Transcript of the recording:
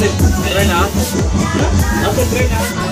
natin. Try na. Natin, try